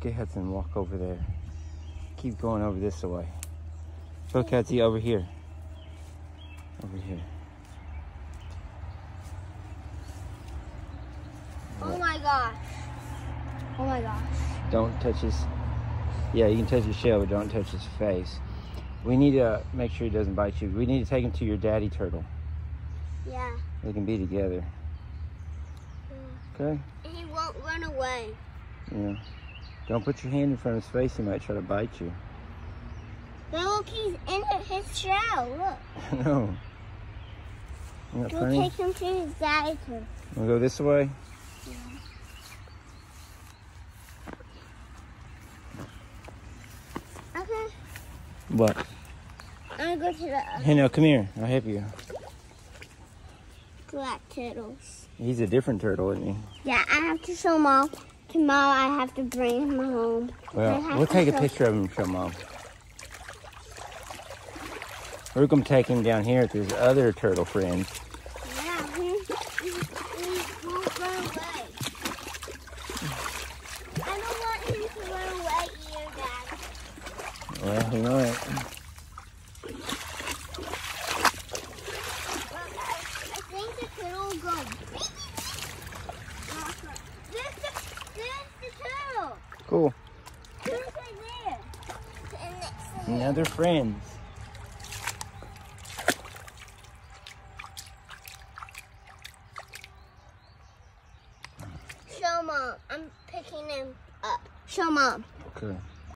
Get Hudson, walk over there. Keep going over this way. Look, Hudson, over here. Over here. Oh my gosh. Oh my gosh. Don't touch his. Yeah, you can touch his shell, but don't touch his face. We need to make sure he doesn't bite you. We need to take him to your daddy turtle. Yeah. They can be together. Okay? And he won't run away. Yeah. Don't put your hand in front of his face. He might try to bite you. But look, he's in his shell. Look. no. Funny? take him to his daddy turtle. Wanna go this way? Okay. What? I'm gonna go to the other Hey, now come here. I'll help you. black turtles. He's a different turtle, isn't he? Yeah, I have to show mom. Tomorrow I have to bring him home. Well, we'll take a picture of him and show mom. We're gonna take him down here to his other turtle friends. Yeah, he, he, he won't run away. I don't want him to run away either, Dad. Well, he might. But I, I think the turtle will go. There's the, there's the turtle. Cool. Turtle's right there. And next Now they're friends. Show mom. I'm picking him up. Show mom. Okay.